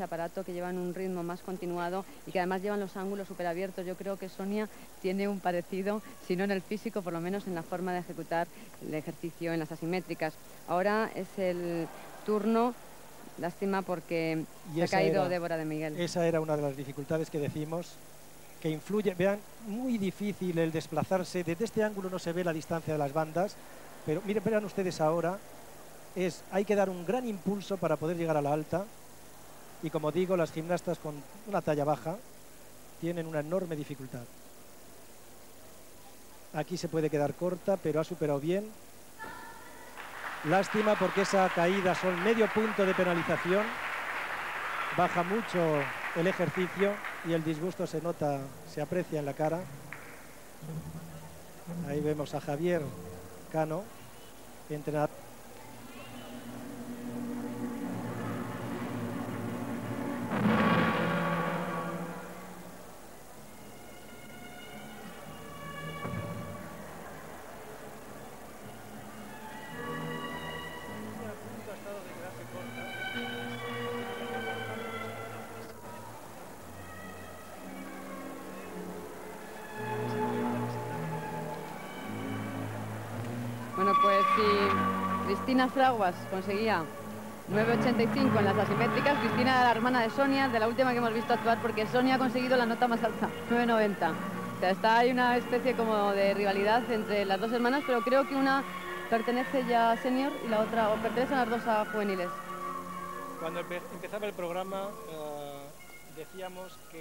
este aparato, que llevan un ritmo más continuado y que además llevan los ángulos súper abiertos. Yo creo que Sonia tiene un parecido, si no en el físico, por lo menos en la forma de ejecutar el ejercicio en las asimétricas. Ahora es el turno Lástima porque ha caído Débora de Miguel. Esa era una de las dificultades que decimos, que influye. Vean, muy difícil el desplazarse. Desde este ángulo no se ve la distancia de las bandas, pero miren, vean ustedes ahora, es, hay que dar un gran impulso para poder llegar a la alta. Y como digo, las gimnastas con una talla baja tienen una enorme dificultad. Aquí se puede quedar corta, pero ha superado bien Lástima porque esa caída son medio punto de penalización. Baja mucho el ejercicio y el disgusto se nota, se aprecia en la cara. Ahí vemos a Javier Cano, entrenador. Bueno, pues si Cristina Fraguas conseguía 9.85 en las asimétricas, Cristina era la hermana de Sonia, de la última que hemos visto actuar, porque Sonia ha conseguido la nota más alta, 9.90. O sea, está hay una especie como de rivalidad entre las dos hermanas, pero creo que una pertenece ya a senior y la otra, o pertenecen las dos a juveniles. Cuando empezaba el programa eh, decíamos que...